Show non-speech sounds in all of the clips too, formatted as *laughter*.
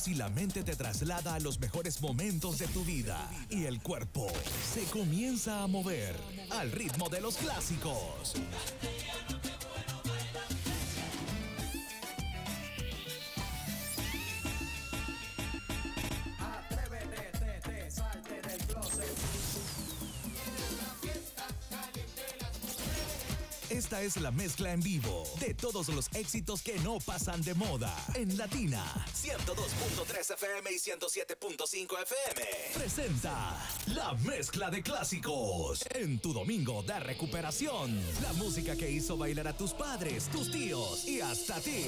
Si la mente te traslada a los mejores momentos de tu vida y el cuerpo se comienza a mover al ritmo de los clásicos. Esta es la mezcla en vivo de todos los éxitos que no pasan de moda en Latina 102.3 FM y 107.5 FM. Presenta la mezcla de clásicos en tu domingo de recuperación. La música que hizo bailar a tus padres, tus tíos y hasta ti.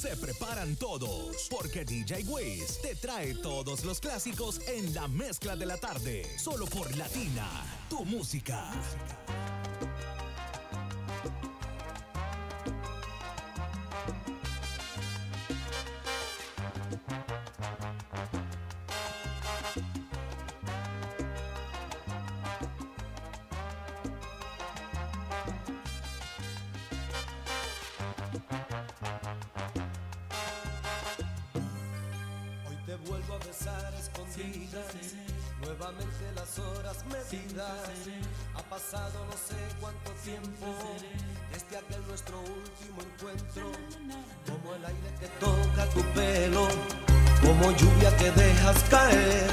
Se preparan todos porque DJ Wiz te trae todos los clásicos en la mezcla de la tarde, solo por Latina tu música. Ha pasado no sé cuánto tiempo desde aquel nuestro último encuentro. Como el aire que toca tu pelo, como lluvia que dejas caer.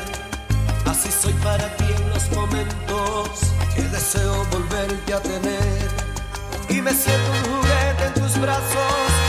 Así soy para ti en los momentos que deseo volverte a tener. Y me siento un juguete en tus brazos.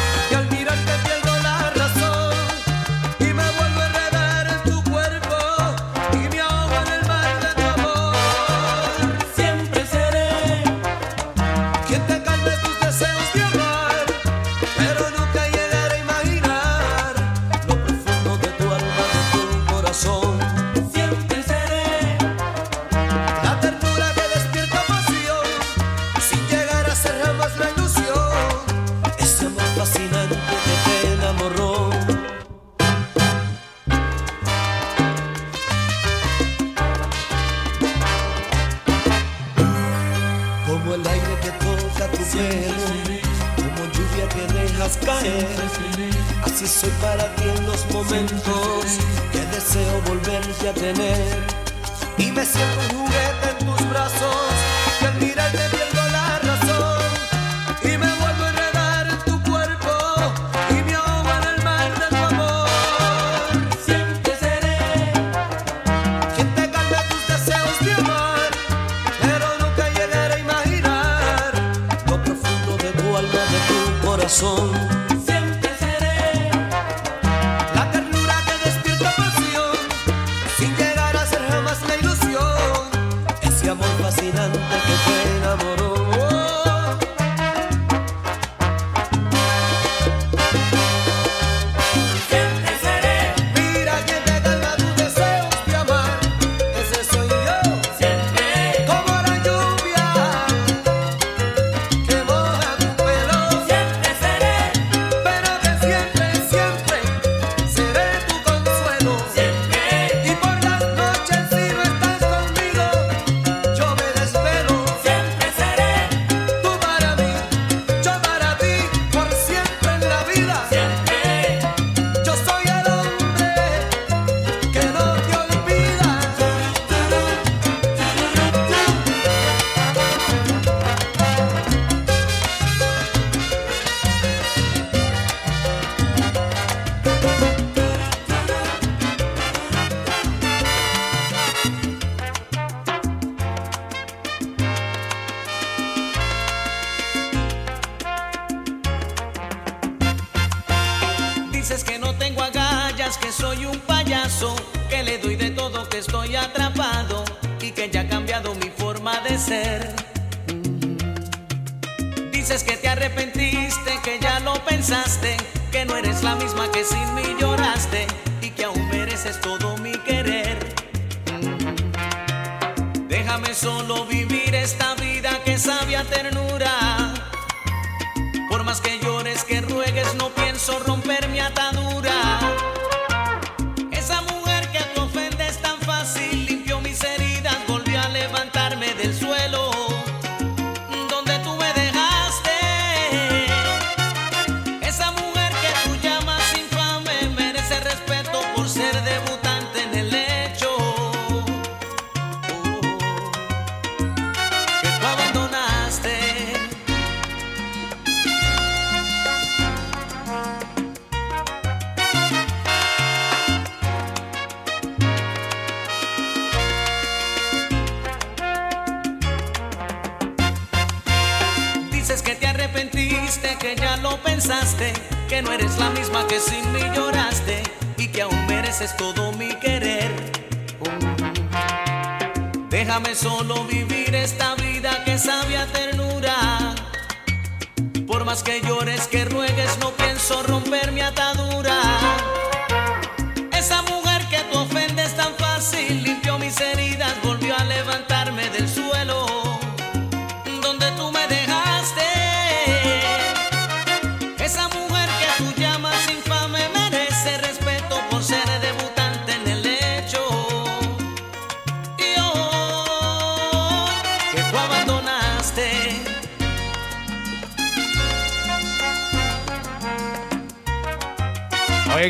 See me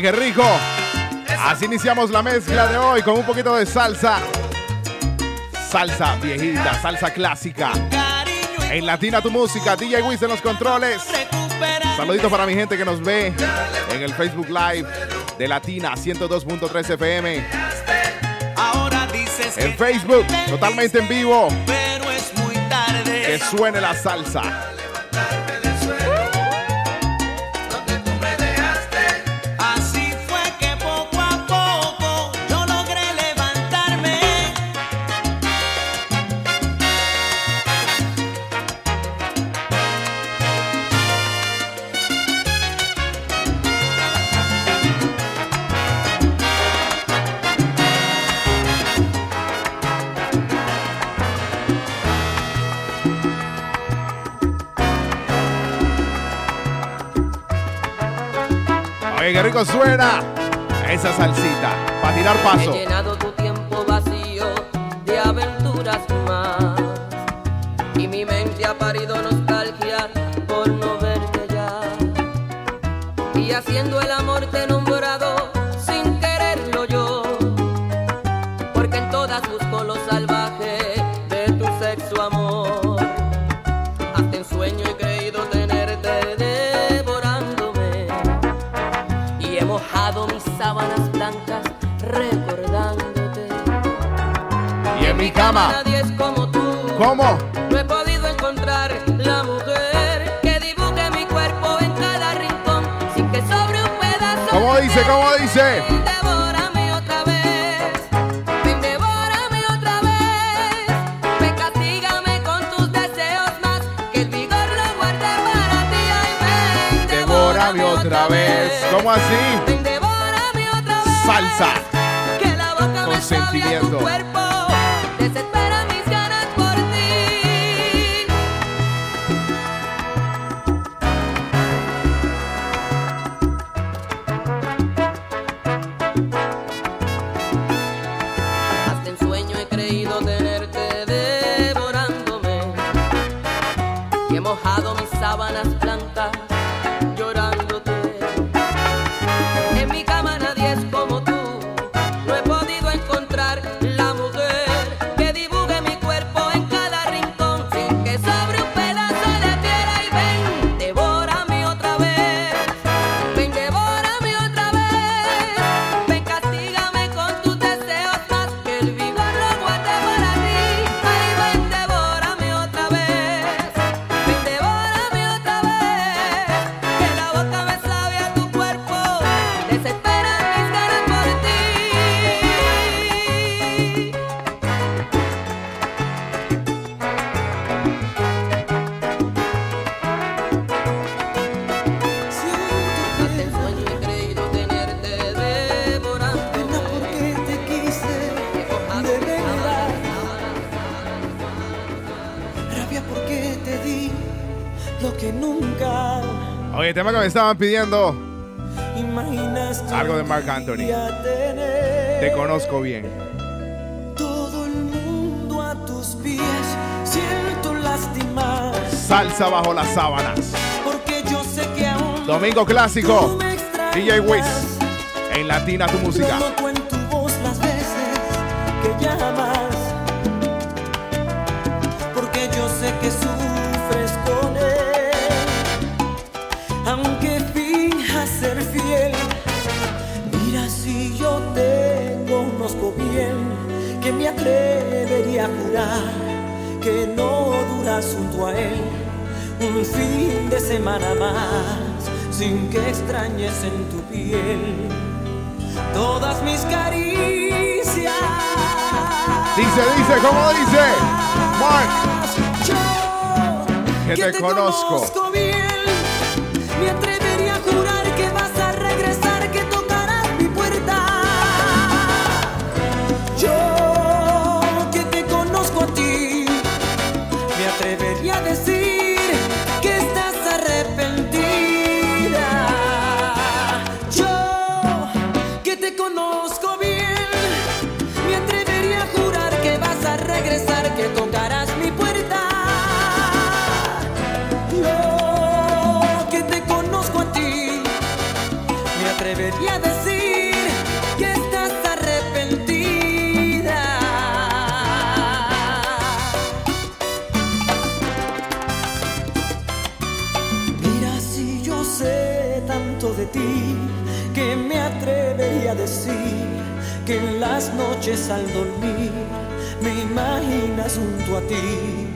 Qué rico. Así iniciamos la mezcla de hoy con un poquito de salsa. Salsa viejita, salsa clásica. En Latina tu música, DJ Wiz en los controles. Saluditos para mi gente que nos ve en el Facebook Live de Latina 102.3 FM. En Facebook, te totalmente en vivo. pero es muy tarde. Que suene la salsa. Qué rico suena esa salsita. Para tirar paso. He llenado tu tiempo vacío de aventuras más. Y mi mente ha parido nostalgia por no verte ya. Y haciendo el cama. Nadie es como tú. ¿Cómo? No he podido encontrar la mujer que dibuje mi cuerpo en cada rincón sin que sobre un pedazo. ¿Cómo dice? ¿Cómo dice? Devórame otra vez. Devórame otra vez. Ven, castígame con tus deseos más. Que el vigor lo guarde para ti. Ay, ven, Devórame otra vez. ¿Cómo así? Devórame otra vez. Salsa. Que la boca Con me sentimiento. Tema que me estaban pidiendo. Algo de Marc Anthony. Te conozco bien. Todo el mundo a tus pies. Siento lastimar. Salsa bajo las sábanas. Porque yo sé que aún. Domingo clásico. DJ Wiz. En Latina tu música. Lo noto en tu voz las veces que llamas. Porque yo sé que sufres a jurar que no duras junto a él. un fin de semana más sin que extrañes en tu piel todas mis caricias. Dice, dice, ¿cómo dice? Mark. Que te conozco. bien, noches al dormir me imaginas junto a ti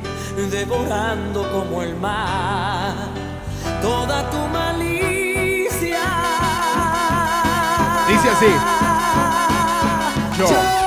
devorando como el mar toda tu malicia. Dice así. Yo.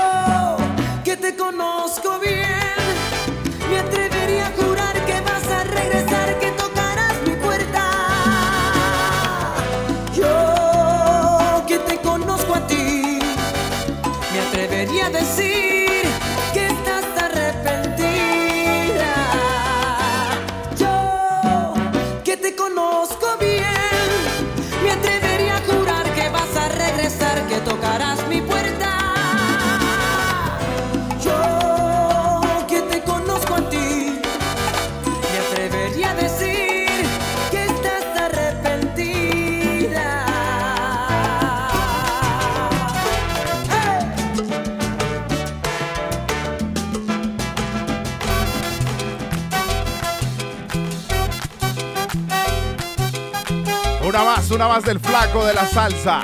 Una más, del flaco de la salsa.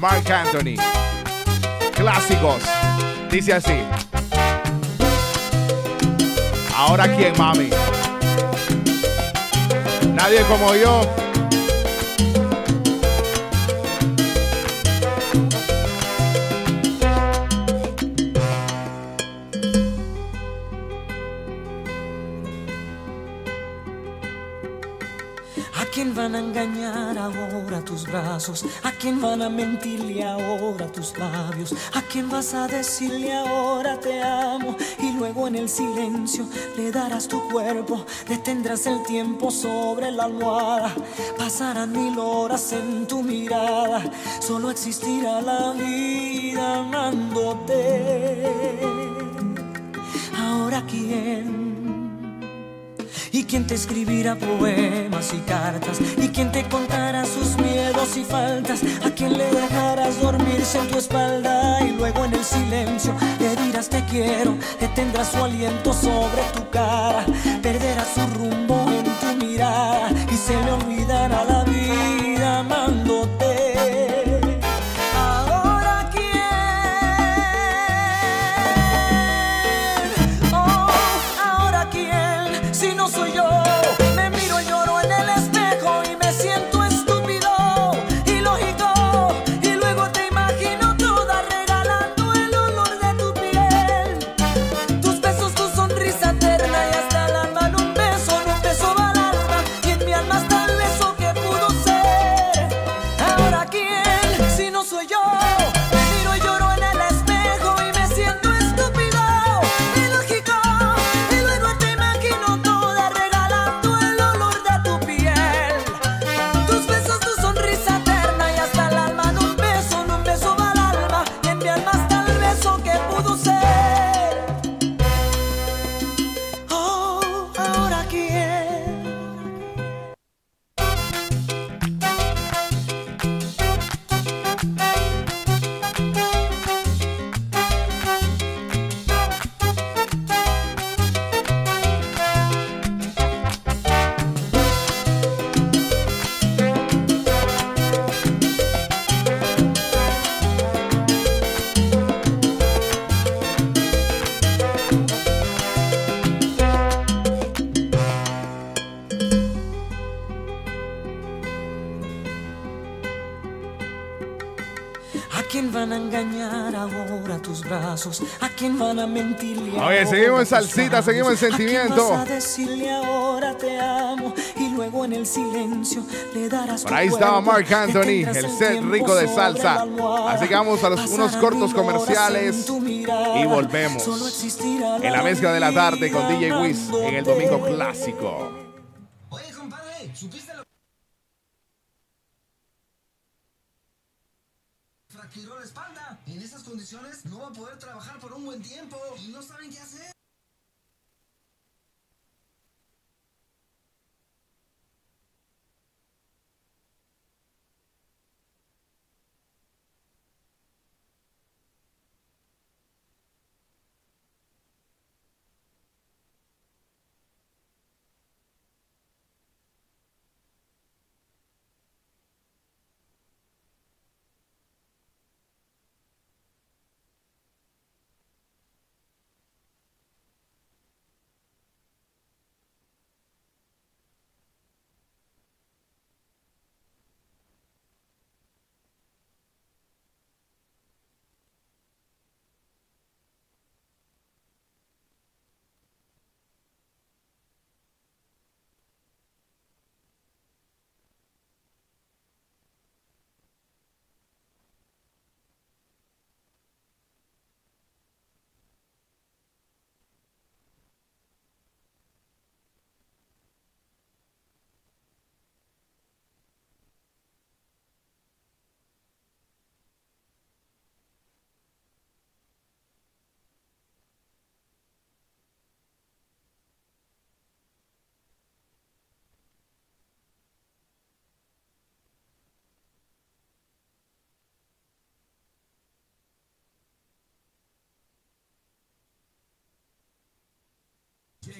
Mark Anthony. Clásicos. Dice así. Ahora quién, mami. Nadie como yo. Labios? ¿A quién vas a decirle ahora te amo? Y luego en el silencio le darás tu cuerpo, detendrás el tiempo sobre la almohada. Pasarán mil horas en tu mirada, solo existirá la vida amándote. Ahora quién quien te escribirá poemas y cartas y quien te contará sus miedos y faltas a quien le dejarás dormirse en tu espalda y luego en el silencio le dirás te quiero detendrás su aliento sobre tu cara perderás su rumbo en tu mirada y se le olvidará la a seguimos en salsita, seguimos en sentimiento. ¿A, quién vas a decirle ahora te amo y luego en el silencio le darás Por ahí estaba Mark Anthony, el set rico de salsa. Así que vamos a los, unos cortos comerciales y volvemos. En la mezcla de la tarde con DJ Wiz en el domingo clásico. Oye, compadre, ¿supiste lo fracturó la espalda. En esas condiciones no va a poder trabajar por un buen tiempo y no saben qué hacer.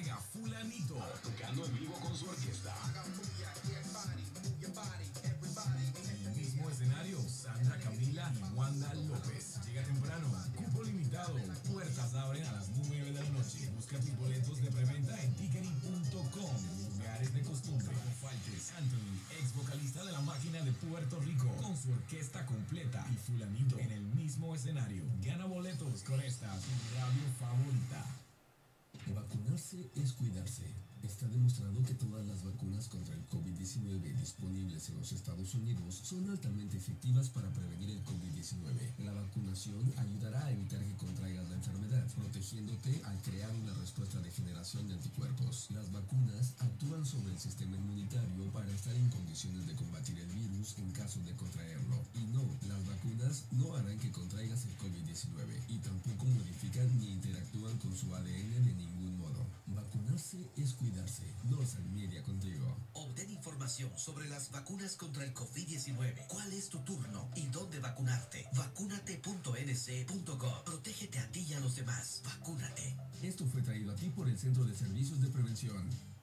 Llega Fulanito tocando en vivo con su orquesta. El mismo escenario, Sandra Camila y Wanda López. Llega temprano, cupo limitado. Puertas abren a las 9 de la noche. Busca tus boletos de preventa en ticketing.com. Lugares de costumbre. No faltes. Anthony, ex vocalista de la máquina de Puerto Rico, con su orquesta completa y Fulanito en el mismo escenario. Gana boletos con esta tu radio favorita. Vacunarse es cuidarse. Está demostrado que todas las vacunas contra el COVID-19 disponibles en los Estados Unidos son altamente efectivas para prevenir el COVID-19. La vacunación ayudará a evitar que contraigas la enfermedad, protegiéndote al crear una respuesta de generación de anticuerpos. Las vacunas actúan sobre el sistema inmunitario para estar en condiciones de combatir el virus en caso de contraerlo. Y no, las vacunas no harán que contraigas el COVID-19 y tampoco modifican ni interactúan con su ADN de ningún. Vacunarse es cuidarse. Northern Media contigo. Obtén información sobre las vacunas contra el COVID-19. ¿Cuál es tu turno y dónde vacunarte? Vacunate.nc.gov. Protégete a ti y a los demás. Vacúnate. Esto fue traído a ti por el Centro de Servicios de Prevención.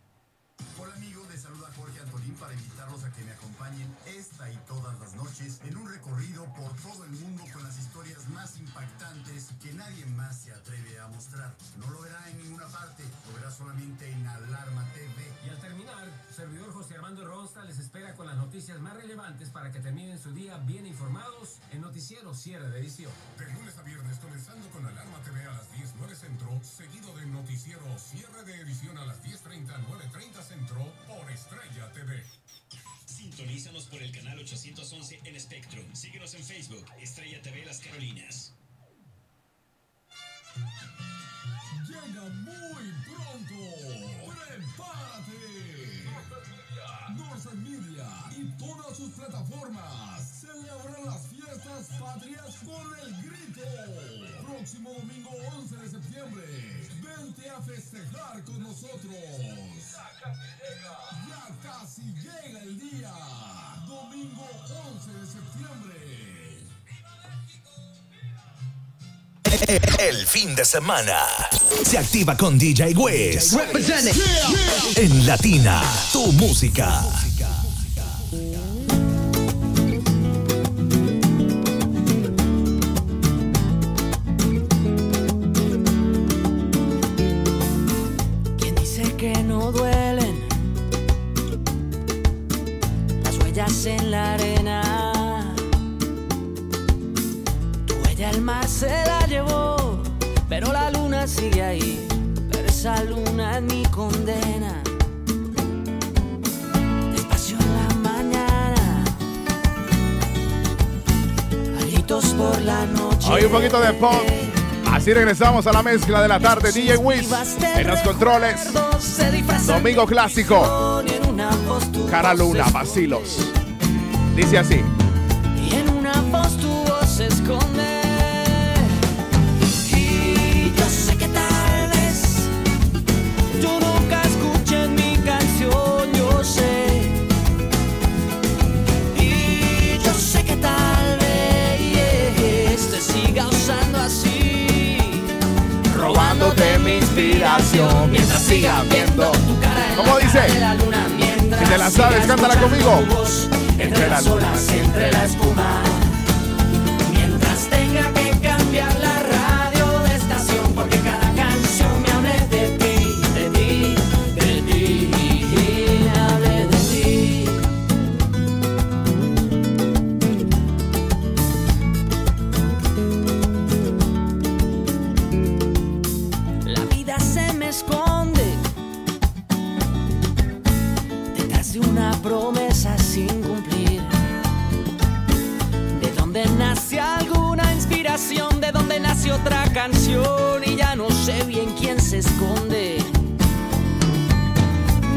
Hola amigos, les saluda Jorge Antolín para invitarlos a que me acompañen esta y todas las noches en un recorrido por todo el mundo con las historias más impactantes que nadie más se atreve a mostrar. No lo verá en ninguna parte, lo verá solamente en Alarma TV. Y al terminar, su servidor José Armando Ronsta les espera con las noticias más relevantes para que terminen su día bien informados en Noticiero Cierre de Edición. De lunes a viernes, comenzando con Alarma TV a las 10, 9 centro, seguido de Noticiero Cierre de Edición a las 10.30, 9.30 centro, por Estrella TV. Sintonízanos por el canal 811 en Spectrum. Síguenos en Facebook, Estrella TV Las Carolinas. Llega muy pronto. Prepárate. Northern Media y todas sus plataformas celebran las fiestas patrias con el grito. Próximo domingo 11 de septiembre. Vente a festejar con nosotros. El fin de semana se activa con DJ West. En Latina, tu música. Así regresamos a la mezcla de la tarde. DJ Wiz en los controles. Domingo clásico. Cara Luna, vacilos. Dice así. Sabes, cántala conmigo. entre las olas, entre la espuma. Detrás de una promesa sin cumplir. De donde nace alguna inspiración, de donde nace otra canción y ya no sé bien quién se esconde.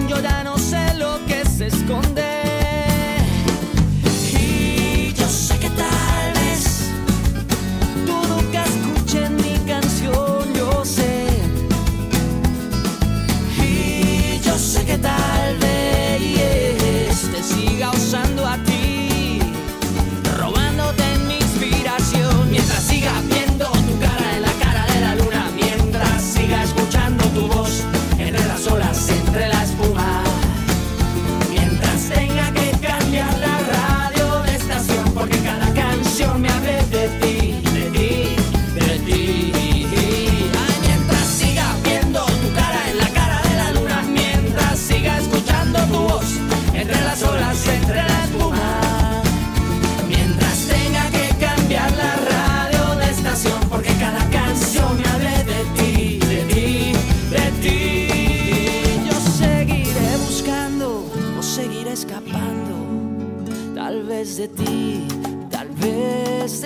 Yo ya no sé lo que se esconde.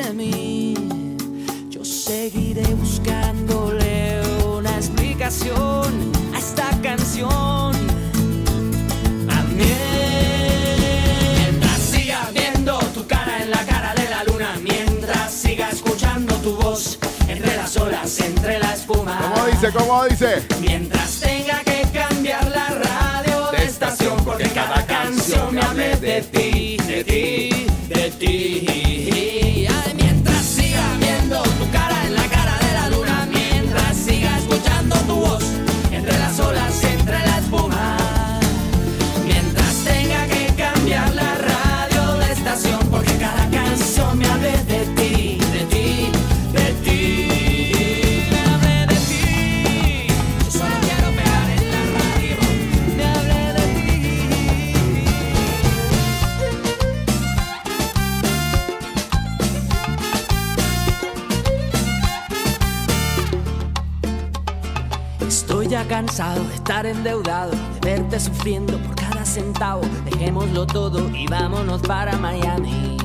De mí. Yo seguiré buscándole una explicación a esta canción. Mientras siga viendo tu cara en la cara de la luna, mientras siga escuchando tu voz entre las olas, entre la espuma. ¿Cómo dice? ¿Cómo dice? Mientras endeudado, de verte sufriendo por cada centavo. Dejémoslo todo y vámonos para Miami.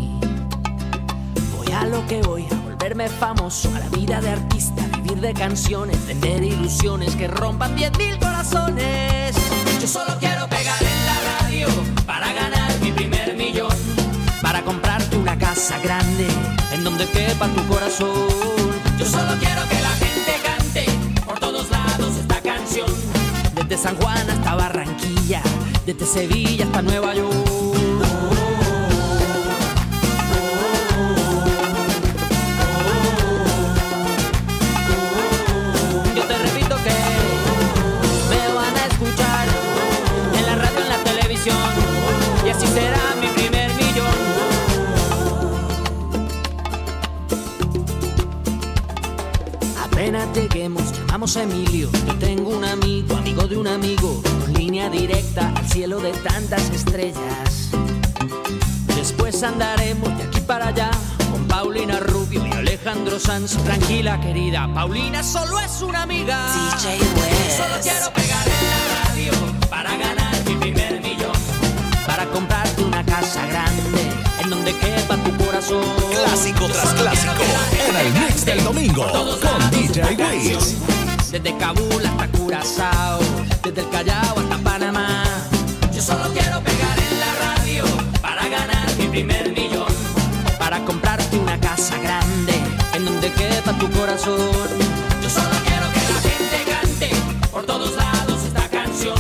Voy a lo que voy, a volverme famoso, a la vida de artista, vivir de canciones, vender ilusiones que rompan 10.000 corazones. Yo solo quiero pegar en la radio para ganar mi primer millón, para comprarte una casa grande en donde quepa tu corazón. Yo solo quiero que la gente cante por todos lados esta canción, desde San Juan hasta Barranquilla, desde Sevilla hasta Nueva York. Yo te repito que me van a escuchar en la radio, en la televisión, y así será mi primer millón. Apenas lleguemos, llamamos Emilio. Yo tengo un amigo, amigo de un amigo, con línea directa al cielo de tantas estrellas. Después andaremos de aquí para allá con Paulina Rubio y Alejandro Sanz, tranquila querida. Paulina solo es una amiga. DJ West. Solo quiero pegar en la radio para ganar mi primer millón. Para comprarte una casa grande en donde quepa tu corazón. Clásico tras clásico. En el mix del domingo con DJ Wiz. Desde Kabul hasta Curazao, desde el Callao hasta Panamá. Yo solo quiero pegar en la radio para ganar mi primer millón. Para comprarte una casa grande en donde quepa tu corazón. Yo solo quiero que la gente cante por todos lados esta canción.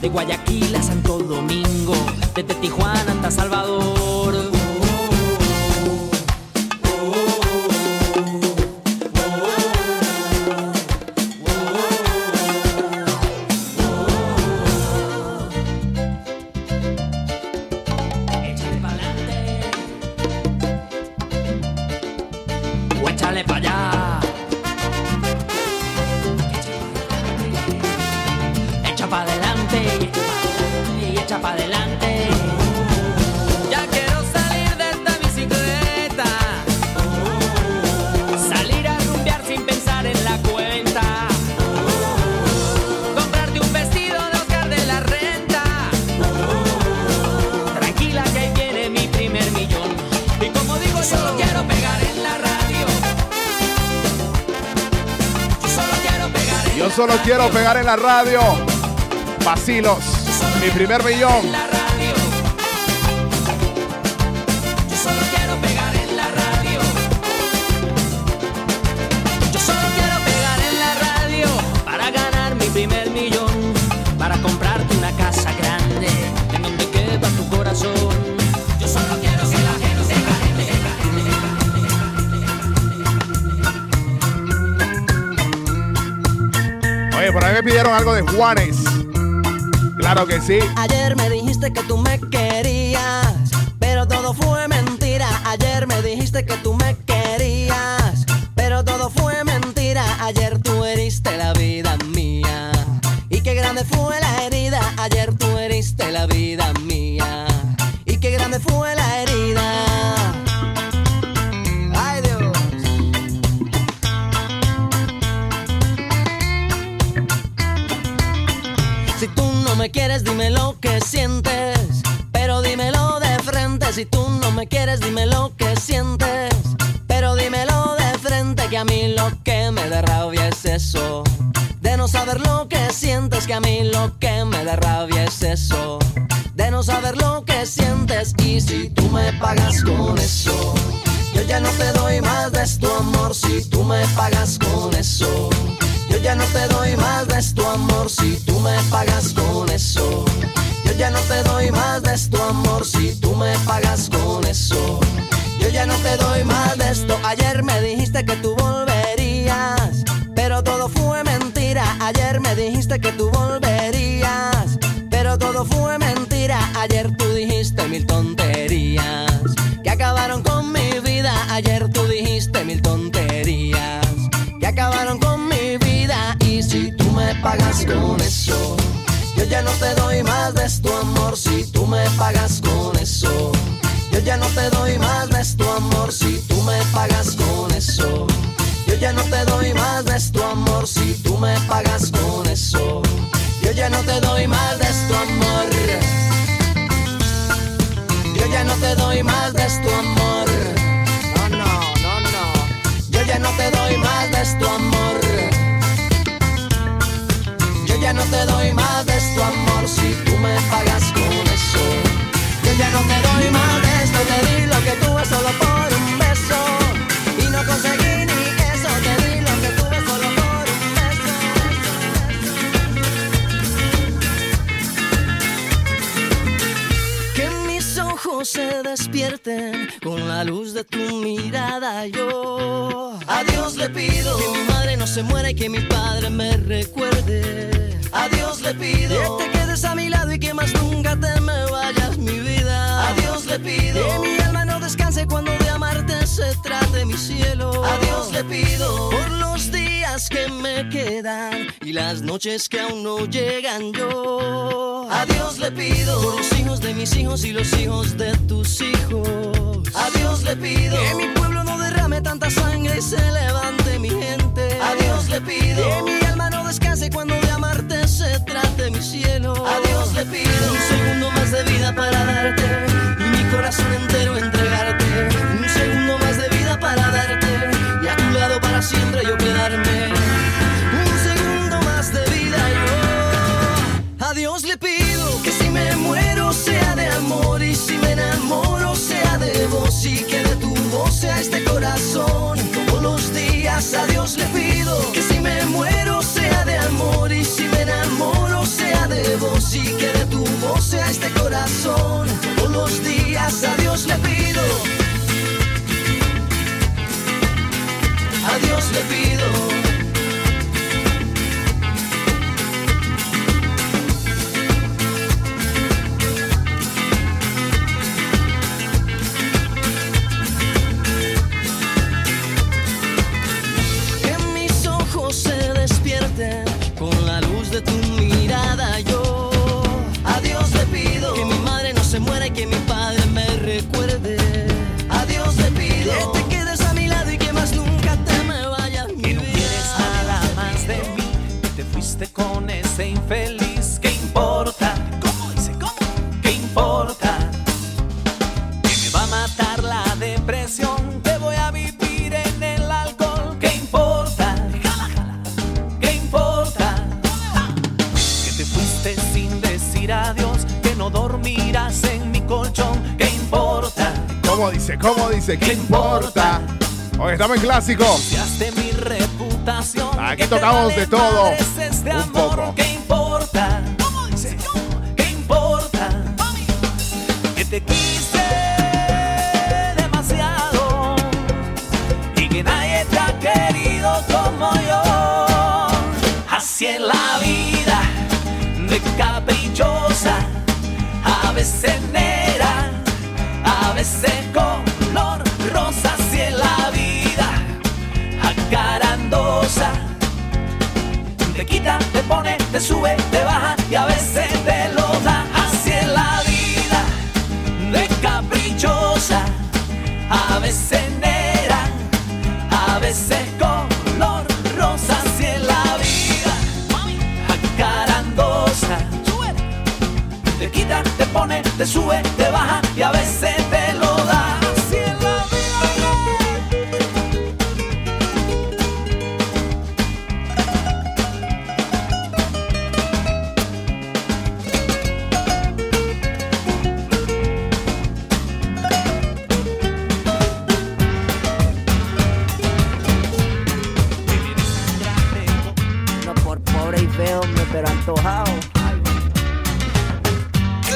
De Guayaquil a Santo Domingo, radio. Vacilos. Mi primer millón. Pidieron algo de Juanes. Claro que sí. Ayer me dijiste que tú me pagas con eso. Yo ya no te doy más de tu amor si tú me pagas con eso. Yo ya no te doy más de tu amor si tú me pagas con eso. Yo ya no te doy más de tu amor si tú me pagas con eso. Yo ya no te doy más de esto. Ayer me dijiste que tú volverías, pero todo fue mentira. Ayer me dijiste que tú volverías, pero todo fue mentira. Ayer tú dijiste mil tonterías pagas con eso, yo ya no te doy más de tu amor. Si tú me pagas con eso, yo ya no te doy más de tu amor. Si tú me pagas con eso, yo ya no te doy más de tu amor. Si tú me pagas con eso, yo ya no te doy más de tu amor. Yo ya no te doy más de tu amor. No, no, no, no. Yo ya no te doy más de tu amor. Te doy más de tu amor si tú me pagas con eso. Yo ya no te doy más de esto, te di lo que tuve solo por un beso. Y no conseguí ni eso, te di lo que tuve solo por un beso. Que mis ojos se despierten con la luz de tu mirada. Yo a Dios le pido que mi madre no se muera y que mi padre me recuerde a Dios le pido que te quedes a mi lado y que más nunca te me vayas mi vida. A Dios le pido que mi alma no descanse cuando de amarte se trate mi cielo. A Dios le pido por los días que me quedan y las noches que aún no llegan yo. A Dios le pido por los hijos de mis hijos y los hijos de tus hijos. A Dios le pido que mi pueblo no derrame tanta sangre y se levante mi gente. A Dios le pido que mi alma no descanse cuando de amarte un segundo más de vida para darte y mi corazón entero entregarte. Un segundo más de vida para darte y a tu lado para siempre yo quedarme. Un segundo más de vida yo. A Dios le pido que si me muero sea de amor y si me enamoro sea de vos y que de tu voz sea este corazón. Todos los días a Dios le pido y que de tu voz sea este corazón. Todos los días a Dios le pido. A Dios le pido. Dice? ¿Qué importa? Hoy estamos en clásico. mi reputación. Aquí tocamos de todo. Este Un amor, poco. ¿qué importa? ¿Qué importa? Que te quise demasiado y que nadie te ha querido como yo. Así es sube, te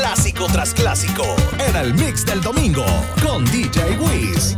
Clásico tras clásico en el mix del domingo con DJ Wiz.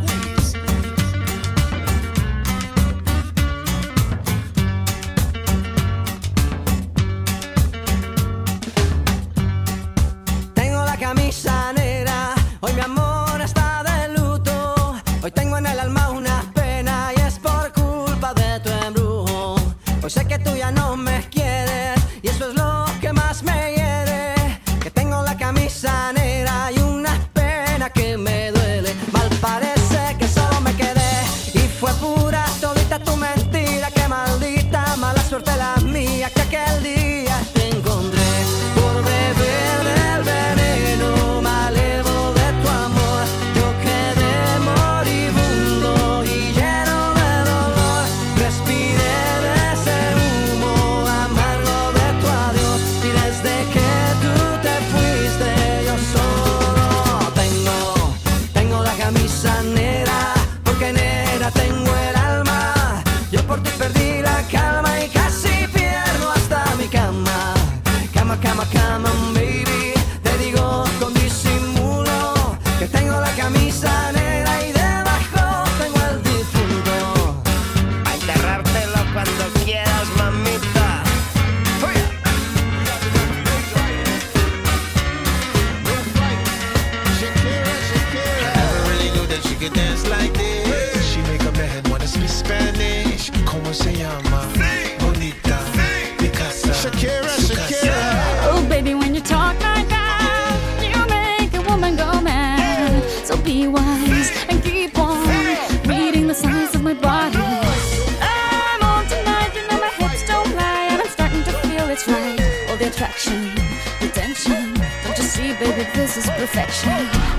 it's right. All the attraction, the tension. Don't you see, baby, this is perfection.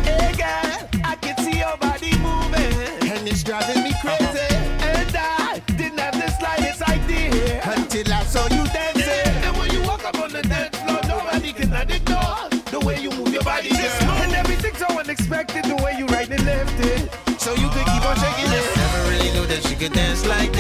Hey girl, I can see your body moving, and it's driving me crazy. And I didn't have the slightest idea until I saw you dancing. Yeah. And when you walk up on the dance floor, nobody can ignore the way you move your body, girl. move. And everything's so unexpected, the way you right and left it, so you could keep on shaking. it. Never really knew that you could dance like.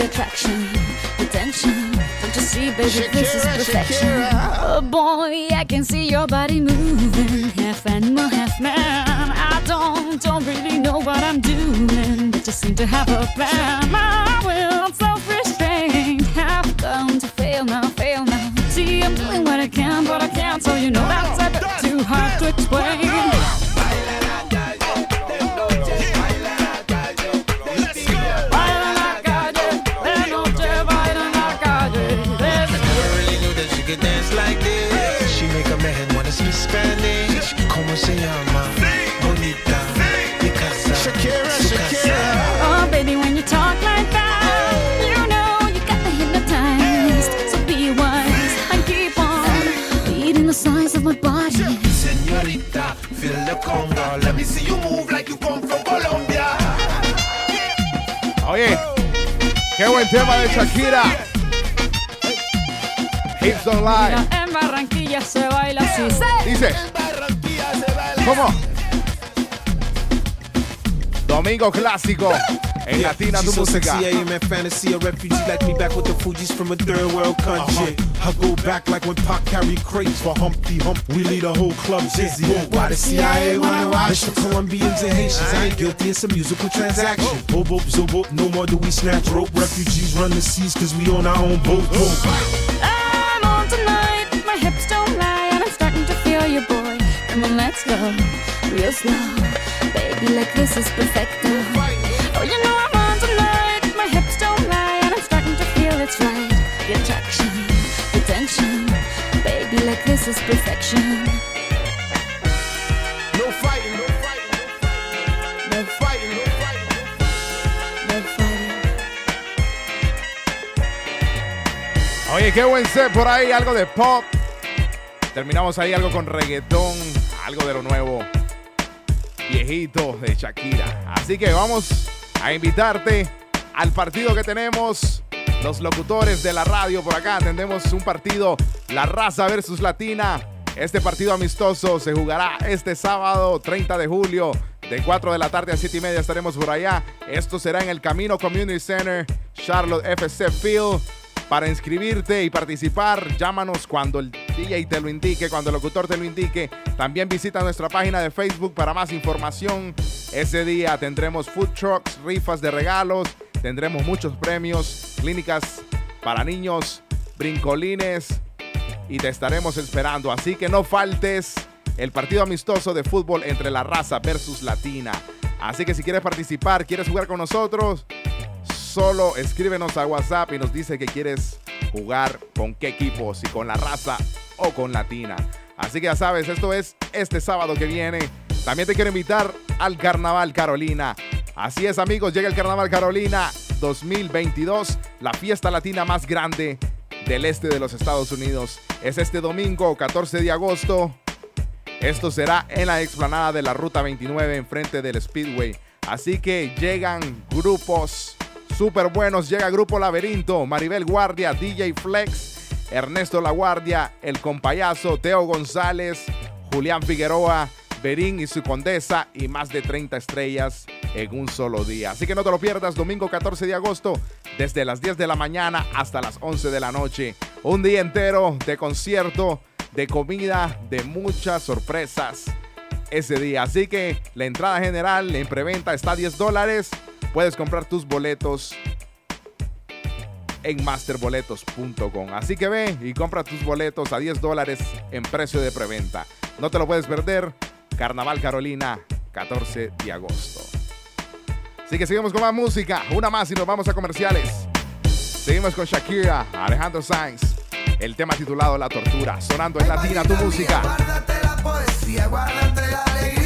The attraction, the tension. Don't you see, baby, this is Shakira, perfection. Shakira. Oh boy, I can see your body moving, half animal, half man. I don't, don't really know what I'm doing, but just seem to have a plan. Tema de Shakira. Hips. Mira, en Barranquilla se baila así. Dice, ¿cómo? Domingo clásico en Latina tu She's so música. sexy, I am a fantasy. A refugee like me back with the Fugees from a third world country. Uh-huh. I go back like when Pac carried crates for Humpty Hump. We lead a whole club dizzy. Why the CIA wanna watch the Colombians and Haitians? I ain't guilty, it's a musical transaction. Boop, boop, zo, boop, no more do we snatch rope. Refugees run the seas cause we on our own boat. I'm on tonight, my hips don't lie, and I'm starting to feel you, boy. Come on, let's go, real slow. Baby, like this is perfect. Oh, you know Oye, qué buen set por ahí, algo de pop. Terminamos ahí algo con reggaetón, algo de lo nuevo, viejito de Shakira. Así que vamos a invitarte al partido que tenemos. Los locutores de la radio por acá atendemos un partido, La Raza versus Latina. Este partido amistoso se jugará este sábado 30 de julio de 4 de la tarde a 7 y media estaremos por allá. Esto será en el Camino Community Center, Charlotte FC Field. Para inscribirte y participar, llámanos cuando el DJ te lo indique, cuando el locutor te lo indique. También visita nuestra página de Facebook para más información. Ese día tendremos food trucks, rifas de regalos, tendremos muchos premios, clínicas para niños, brincolines y te estaremos esperando. Así que no faltes el partido amistoso de fútbol entre la raza versus latina. Así que si quieres participar, quieres jugar con nosotros, solo escríbenos a WhatsApp y nos dice que quieres jugar con qué equipo, si con la raza o con latina. Así que ya sabes, esto es este sábado que viene. También te quiero invitar al Carnaval Carolina. Así es amigos, llega el Carnaval Carolina 2022, la fiesta latina más grande del este de los Estados Unidos. Es este domingo 14 de agosto. Esto será en la explanada de la Ruta 29 enfrente del Speedway. Así que llegan grupos súper buenos. Llega Grupo Laberinto, Maribel Guardia, DJ Flex, Ernesto La Guardia, El Compayazo, Teo González, Julián Figueroa, Berín y su condesa y más de 30 estrellas en un solo día. Así que no te lo pierdas, domingo 14 de agosto, desde las 10 de la mañana hasta las 11 de la noche. Un día entero de concierto, de comida, de muchas sorpresas ese día. Así que la entrada general en preventa está a 10 dólares. Puedes comprar tus boletos en masterboletos.com. Así que ve y compra tus boletos a 10 dólares en precio de preventa. No te lo puedes perder. Carnaval Carolina, 14 de agosto. Así que seguimos con más música. Una más y nos vamos a comerciales. Seguimos con Shakira, Alejandro Sainz. El tema titulado La Tortura, sonando en Latina tu música. Guárdate la poesía, guárdate la alegría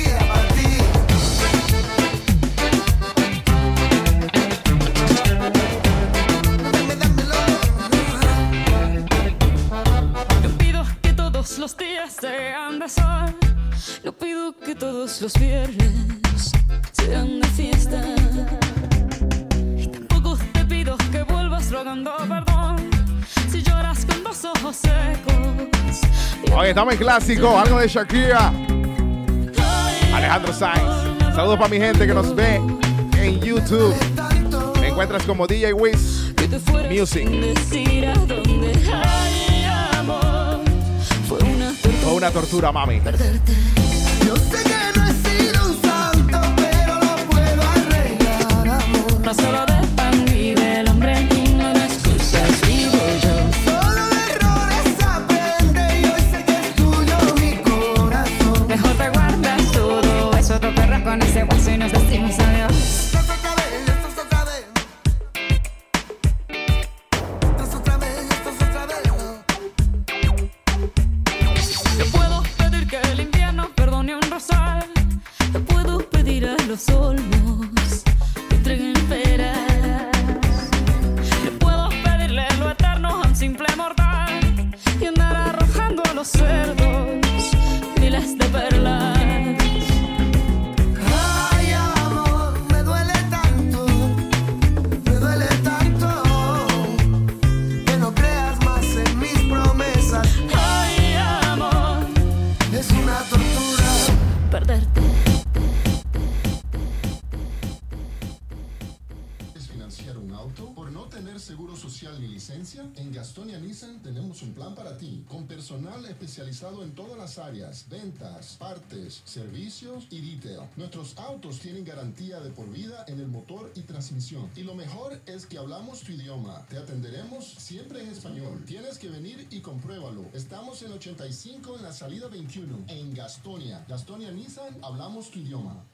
todos los días sean de sol. No pido que todos los viernes sean de fiesta. Y tampoco te pido que vuelvas rogando perdón. Si lloras con dos ojos secos. Oye, estamos en clásico, algo de Shakira. Alejandro Sainz. Saludos para mi gente que nos ve en YouTube. Me encuentras como DJ Wiz Music. Decir a dónde hay amor. Una tortura, mami. Y lo mejor es que hablamos tu idioma. Te atenderemos siempre en español. Tienes que venir y compruébalo. Estamos en 85 en la salida 21, en Gastonia. Gastonia Nissan, hablamos tu idioma.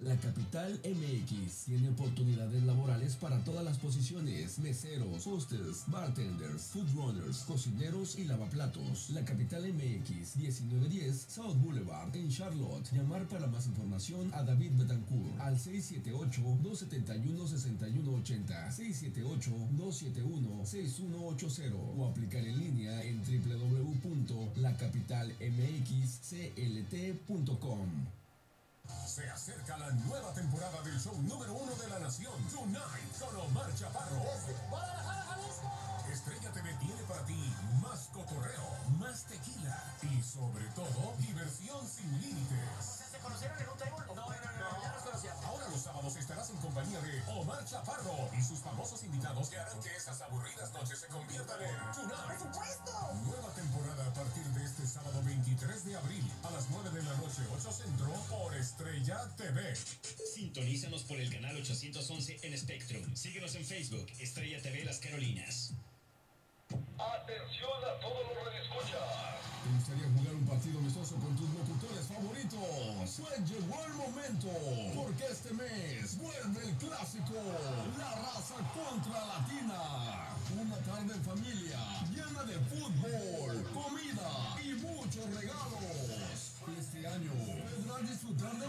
La capital MX tiene oportunidades laborales para todas las posiciones: meseros, hostels, bartenders, food runners, cocineros y lavaplatos. La capital MX 1910 South Boulevard en Charlotte. Llamar para más información a David Betancourt al 678-271-6180, 678-271-6180 o aplicar en línea en www.lacapitalmxclt.com. Se acerca la nueva temporada del show número uno de la nación, Tonight con Omar Chaparro. Estrella TV tiene para ti más cotorreo, más tequila y sobre todo diversión sin límites. ¿Se conocieron en un table? Compañía de Omar Chaparro y sus famosos invitados que harán que esas aburridas noches se conviertan en Tonight. ¡Por supuesto! Nueva temporada a partir de este sábado 23 de abril a las 9 de la noche, 8 Centro, por Estrella TV. Sintonízanos por el canal 811 en Spectrum. Síguenos en Facebook, Estrella TV Las Carolinas. Atención a todos los radioescuchas. ¿Te gustaría jugar un partido amistoso con tus favoritos? Llegó el momento, porque este mes vuelve el clásico, La Raza contra Latina. Una tarde en familia, llena de fútbol, comida y muchos regalos. Este año podrás disfrutar de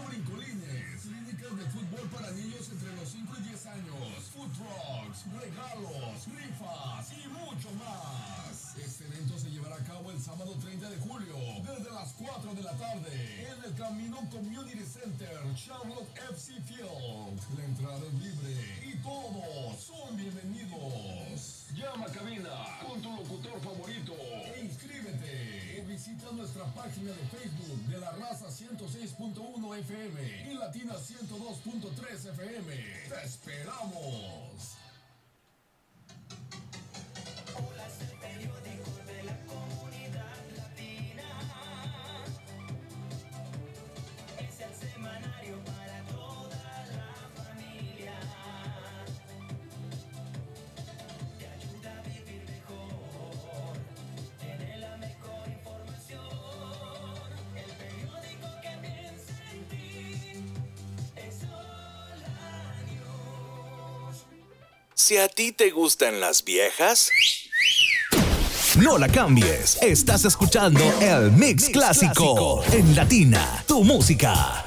Camino Community Center, Charlotte FC Field. La entrada es libre y todos son bienvenidos. Llama a cabina con tu locutor favorito e inscríbete. O visita nuestra página de Facebook de la raza 106.1 FM y Latina 102.3 FM. ¡Te esperamos! Si a ti te gustan las viejas. No la cambies. Estás escuchando el Mix, clásico en Latina, tu música.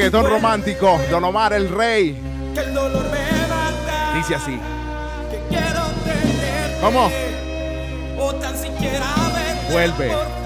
reggaetón romántico, Don Omar el Rey. Dice así. Que quiero ¿Cómo? Vuelve.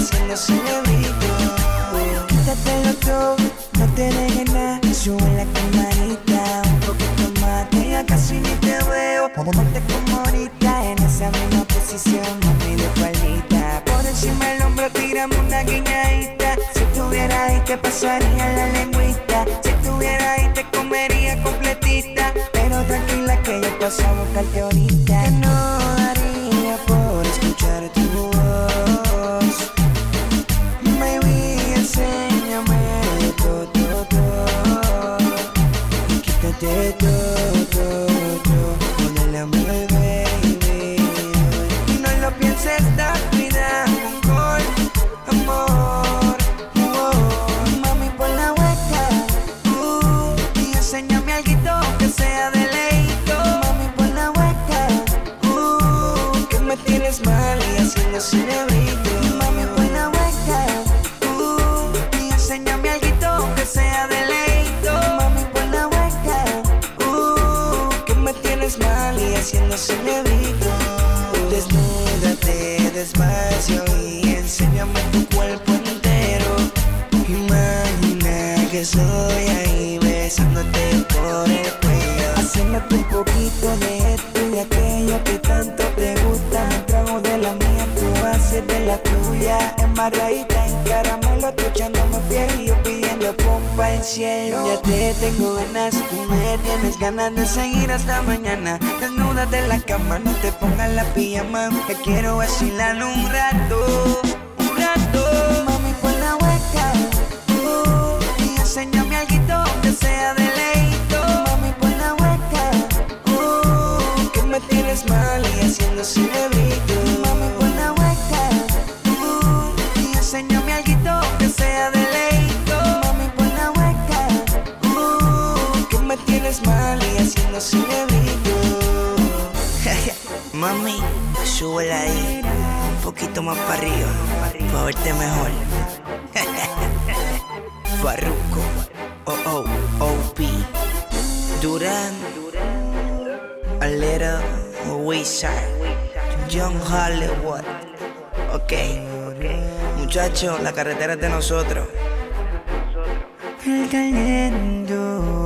sigue siendo. Quítate lo todo, no te dejes nada. Sube la camarita, un poquito más, que ya casi ni te veo. Ponte como ahorita en esa misma posición, mami de palmita. Por encima del hombro tiramos una guiñadita. Si estuviera ahí te pasaría la lengüita. Si estuviera ahí te comería completita. Pero tranquila que yo paso a buscarte ahorita. Un poquito de esto y aquello que tanto te gusta. Trago de la mía, tú haces de la tuya. Embarradita en caramelo, tú echándome piel y yo pidiendo pompa en cielo. Ya te tengo ganas, tú me tienes ganas de seguir hasta mañana. Desnuda de la cama, no te pongas la pijama. Te quiero vacilar un rato. Si bebido, mami, buena hueca. Me enseñó mi alguito que sea de. Mami, buena hueca. Que me tienes mal y haciendo si bebido. Mami, subo la I un poquito más para arriba para verte mejor. *laughs* Barruco, oh, oh O, O, B. Durán, a little. John Hollywood. Ok, ok. Muchachos, la carretera es de nosotros. El.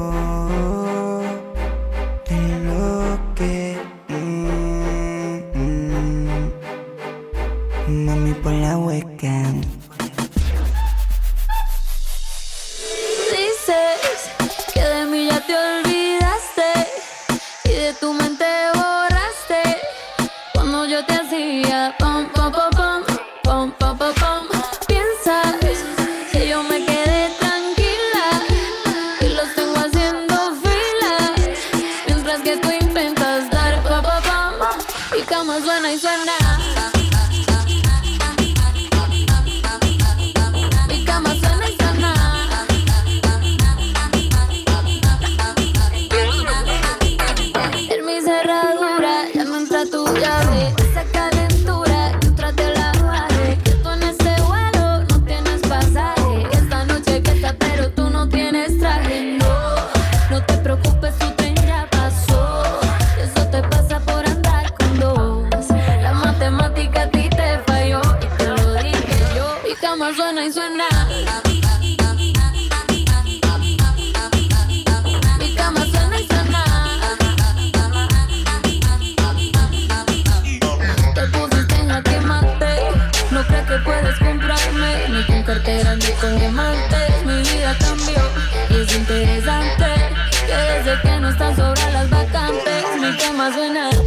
smiles when I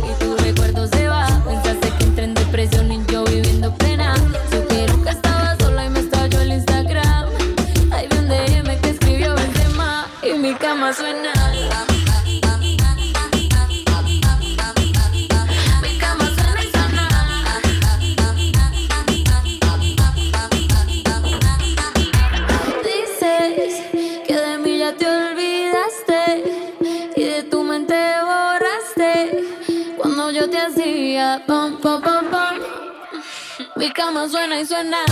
cama suena y suena.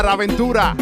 Aventura.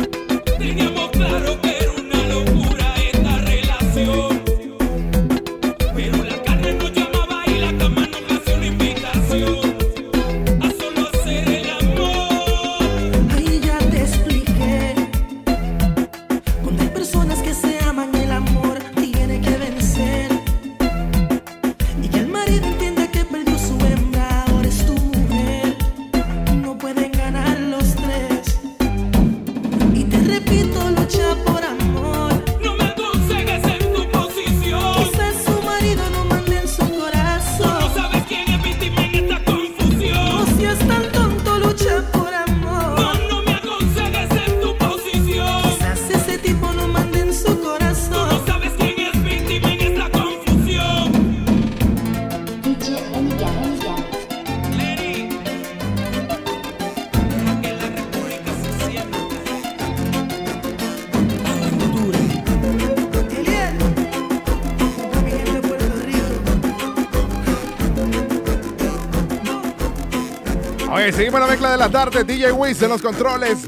Seguimos la mezcla de la tarde. DJ Wiz en los controles,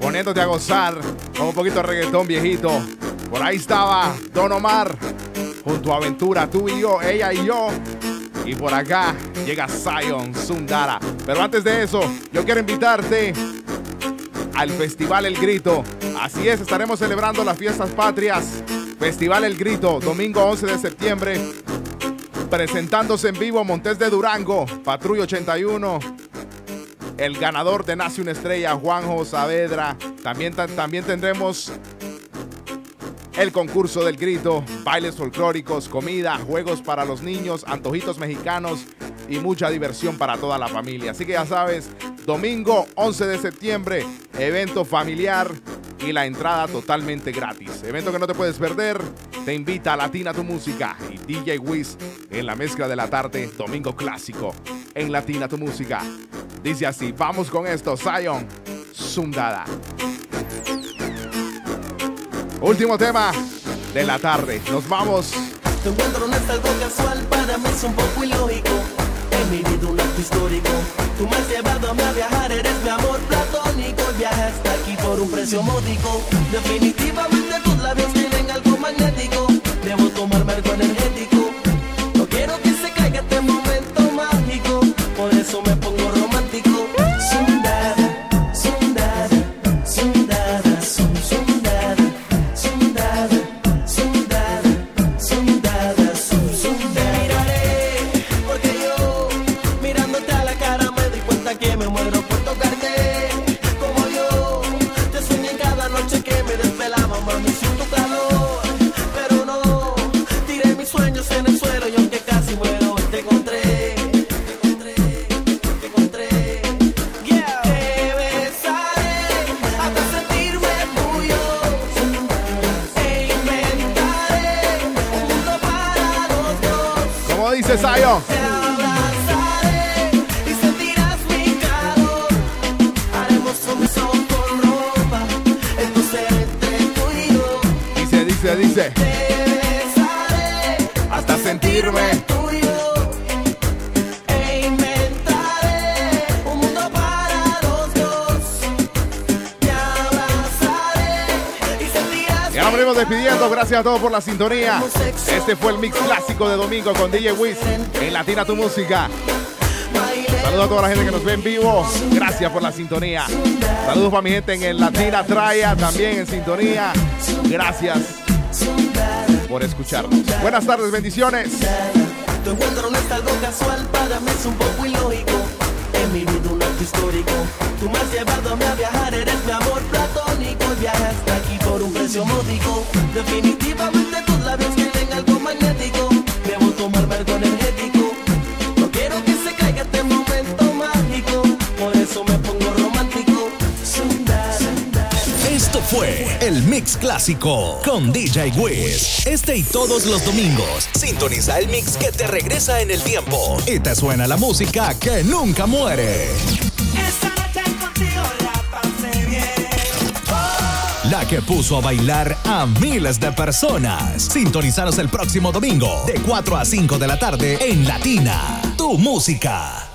poniéndote a gozar con un poquito de reggaetón viejito. Por ahí estaba Don Omar junto a Aventura, tú y yo, ella y yo. Y por acá llega Zion Sundara. Pero antes de eso, yo quiero invitarte al Festival El Grito. Así es, estaremos celebrando las fiestas patrias. Festival El Grito, domingo 11 de septiembre. Presentándose en vivo Montes de Durango, Patrulla 81. El ganador de Nace una Estrella, Juanjo Saavedra. También, ta- también tendremos el concurso del grito, bailes folclóricos, comida, juegos para los niños, antojitos mexicanos y mucha diversión para toda la familia. Así que ya sabes, domingo 11 de septiembre, evento familiar y la entrada totalmente gratis. Evento que no te puedes perder. Te invita a Latina tu música y DJ Wiz en la mezcla de la tarde, domingo clásico en Latina tu música. Dice así, vamos con esto, Zion Sundada. Último tema de la tarde. Nos vamos. Encuentro casual, para mí es un poco ilógico. He vivido un acto histórico. Tú me has llevado a a viajar, eres mi amor platónico. El viaje hasta aquí por un precio módico. Definitivamente tus labios tienen algo magnético. Debo tomarme algo energético. Y yo. Dice, dice, dice. Hasta sentirme. Despidiendo. Gracias a todos por la sintonía. Este fue el mix clásico de domingo con DJ Wiz en Latina Tu Música. Saludos a toda la gente que nos ve en vivo. Gracias por la sintonía. Saludos para mi gente en el Latina Traya, también en sintonía. Gracias por escucharnos. Buenas tardes, bendiciones. Tu encuentro no es algo casual, para es un poco ilógico. He vivido un acto histórico. Tú me llevado a viajar, eres mi amor platónico. Viaje precio módico. Definitivamente tus labios tienen algo magnético. Debo tomarme algo energético. No quiero que se caiga este momento mágico. Por eso me pongo romántico. Esto fue el Mix Clásico con DJ Wiz. Este y todos los domingos. Sintoniza el mix que te regresa en el tiempo. Y te suena la música que nunca muere. Que puso a bailar a miles de personas. Sintonizaros el próximo domingo de 4 a 5 de la tarde en Latina. Tu música.